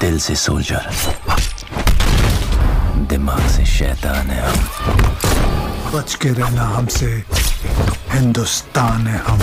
दिल से सोल्जर। दिमाग से शैतान है हम। बच के रहना हमसे, हिंदुस्तान है हम।